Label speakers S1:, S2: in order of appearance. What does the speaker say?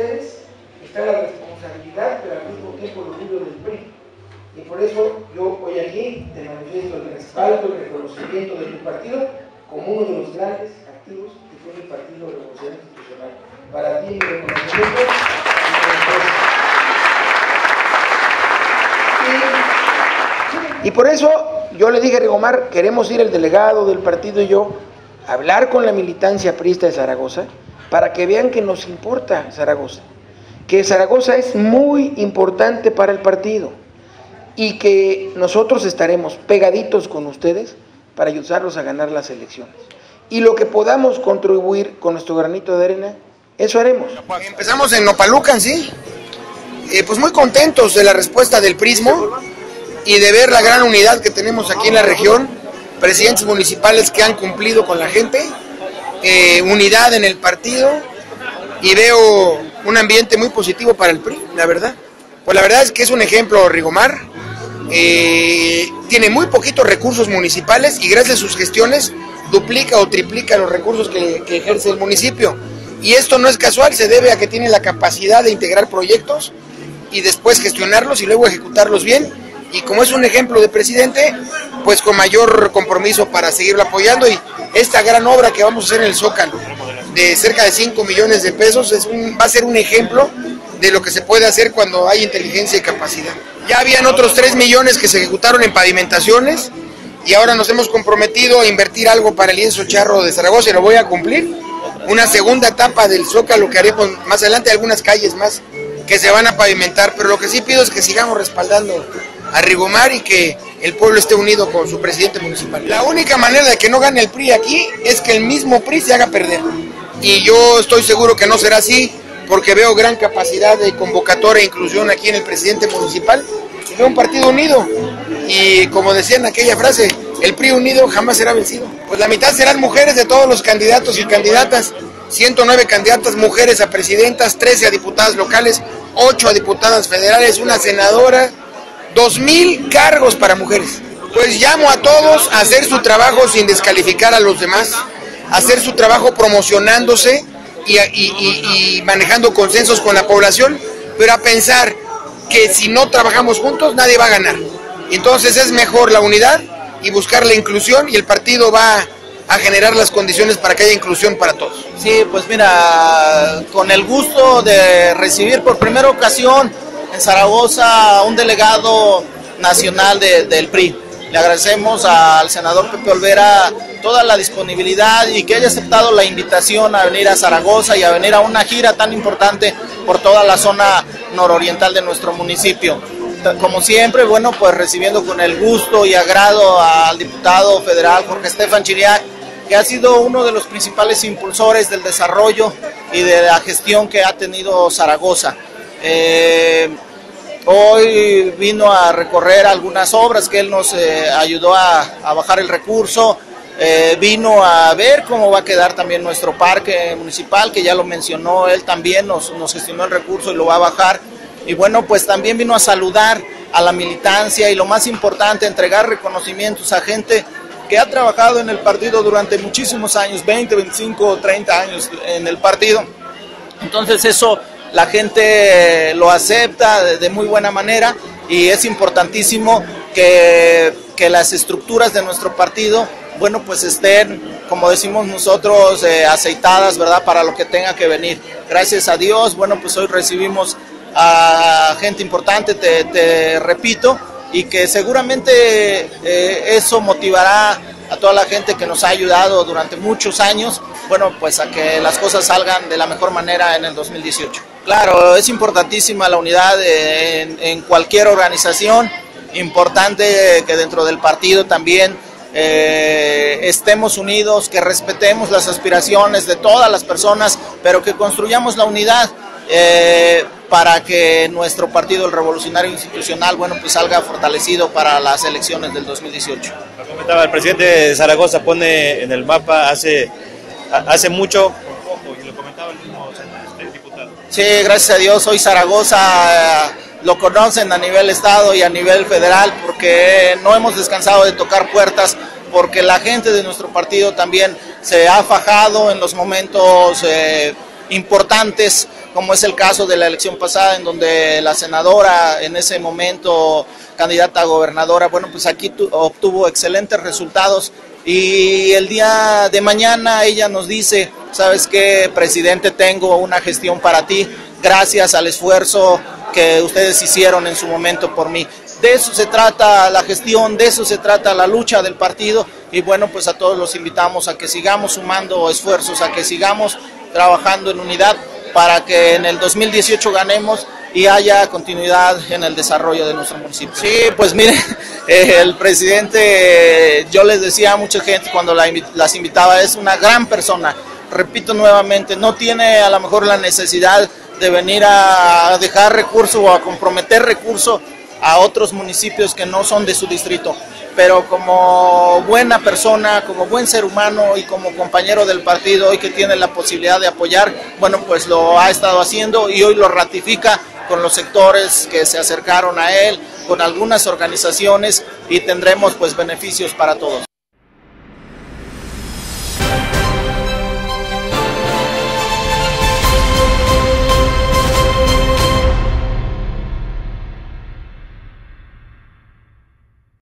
S1: está la responsabilidad, pero al mismo tiempo el orgullo del PRI. Y por eso yo hoy aquí te manifiesto el respaldo, el reconocimiento de tu partido como uno de los grandes activos que tiene el Partido Revolucionario Institucional. Para ti mi reconocimiento y, y por eso yo le dije a Rigomar, queremos ir el delegado del partido y yo a hablar con la militancia prista de Zaragoza para que vean que nos importa Zaragoza, que Zaragoza es muy importante para el partido y que nosotros estaremos pegaditos con ustedes para ayudarlos a ganar las elecciones. Y lo que podamos contribuir con nuestro granito de arena, eso haremos. Empezamos en Nopalucan, ¿sí? Eh, pues muy contentos de la respuesta del Prismo y de ver la gran unidad que tenemos aquí en la región, presidentes municipales que han cumplido con la gente, eh, unidad en el partido y veo un ambiente muy positivo para el PRI, la verdad. Pues la verdad es que es un ejemplo Rigomar, eh, tiene muy poquitos recursos municipales y gracias a sus gestiones duplica o triplica los recursos que, que ejerce el municipio. Y esto no es casual, se debe a que tiene la capacidad de integrar proyectos y después gestionarlos y luego ejecutarlos bien. Y como es un ejemplo de presidente, pues con mayor compromiso para seguirlo apoyando. Y esta gran obra que vamos a hacer en el Zócalo, de cerca de 5 millones de pesos, es va a ser un ejemplo de lo que se puede hacer cuando hay inteligencia y capacidad. Ya habían otros 3 millones que se ejecutaron en pavimentaciones y ahora nos hemos comprometido a invertir algo para el lienzo charro de Zaragoza y lo voy a cumplir. Una segunda etapa del Zócalo que haremos más adelante, algunas calles más que se van a pavimentar, pero lo que sí pido es que sigamos respaldando a Rigomar y que el pueblo esté unido con su presidente municipal. La única manera de que no gane el PRI aquí es que el mismo PRI se haga perder. Y yo estoy seguro que no será así, porque veo gran capacidad de convocatoria e inclusión aquí en el presidente municipal. Y veo un partido unido. Y como decía en aquella frase, el PRI unido jamás será vencido. Pues la mitad serán mujeres de todos los candidatos y candidatas. 109 candidatas mujeres a presidentas, 13 a diputadas locales, 8 a diputadas federales, una senadora, 2.000 cargos para mujeres. Pues llamo a todos a hacer su trabajo sin descalificar a los demás, a hacer su trabajo promocionándose y, y, y, manejando consensos con la población, pero a pensar que si no trabajamos juntos nadie va a ganar. Entonces es mejor la unidad y buscar la inclusión y el partido va a generar las condiciones para que haya inclusión para todos.
S2: Sí, pues mira, con el gusto de recibir por primera ocasión en Zaragoza un delegado nacional de, del PRI. Le agradecemos al senador Pepe Olvera toda la disponibilidad y que haya aceptado la invitación a venir a Zaragoza y a venir a una gira tan importante por toda la zona nororiental de nuestro municipio. Como siempre, bueno, pues recibiendo con el gusto y agrado al diputado federal Jorge Estefan Chiriac, que ha sido uno de los principales impulsores del desarrollo y de la gestión que ha tenido Zaragoza. Eh, hoy vino a recorrer algunas obras que él nos eh, ayudó a, a, bajar el recurso, eh, vino a ver cómo va a quedar también nuestro parque municipal, que ya lo mencionó, él también nos, nos gestionó el recurso y lo va a bajar. Y bueno, pues también vino a saludar a la militancia y lo más importante, entregar reconocimientos a gente que ha trabajado en el partido durante muchísimos años, 20, 25, 30 años en el partido. Entonces eso la gente lo acepta de, muy buena manera y es importantísimo que, que, las estructuras de nuestro partido, bueno, pues estén, como decimos nosotros, eh, aceitadas, ¿verdad? Para lo que tenga que venir. Gracias a Dios, bueno, pues hoy recibimos a gente importante, te, te repito, y que seguramente eh, eso motivará a toda la gente que nos ha ayudado durante muchos años, bueno, pues a que las cosas salgan de la mejor manera en el 2018. Claro, es importantísima la unidad en, cualquier organización, importante que dentro del partido también eh, estemos unidos, que respetemos las aspiraciones de todas las personas, pero que construyamos la unidad. Eh, para que nuestro partido, el Revolucionario Institucional, bueno, pues salga fortalecido para las elecciones del 2018.
S3: Lo comentaba, el presidente de Zaragoza pone en el mapa hace, hace mucho,
S2: Sí, gracias a Dios, hoy Zaragoza eh, lo conocen a nivel estado y a nivel federal porque no hemos descansado de tocar puertas porque la gente de nuestro partido también se ha fajado en los momentos eh, importantes como es el caso de la elección pasada en donde la senadora en ese momento candidata a gobernadora, bueno, pues aquí obtuvo excelentes resultados y el día de mañana ella nos dice, sabes qué, presidente, tengo una gestión para ti, gracias al esfuerzo que ustedes hicieron en su momento por mí. De eso se trata la gestión, de eso se trata la lucha del partido y bueno, pues a todos los invitamos a que sigamos sumando esfuerzos, a que sigamos trabajando en unidad para que en el 2018 ganemos y haya continuidad en el desarrollo de nuestro municipio. Sí, pues mire, eh, el presidente, yo les decía a mucha gente cuando las invitaba, es una gran persona, repito nuevamente, no tiene a lo mejor la necesidad de venir a dejar recursos o a comprometer recursos a otros municipios que no son de su distrito. Pero como buena persona, como buen ser humano y como compañero del partido hoy que tiene la posibilidad de apoyar, bueno, pues lo ha estado haciendo y hoy lo ratifica con los sectores que se acercaron a él, con algunas organizaciones y tendremos pues beneficios para todos.